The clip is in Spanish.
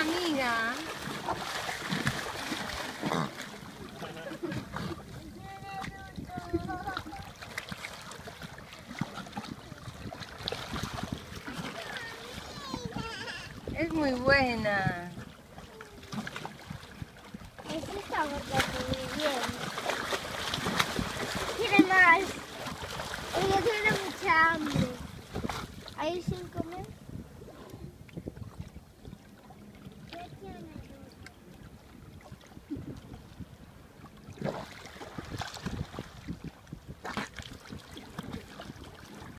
amiga. Es muy buena. Es esta boca muy bien. Quiere más. Ella tiene mucha hambre. Hay cinco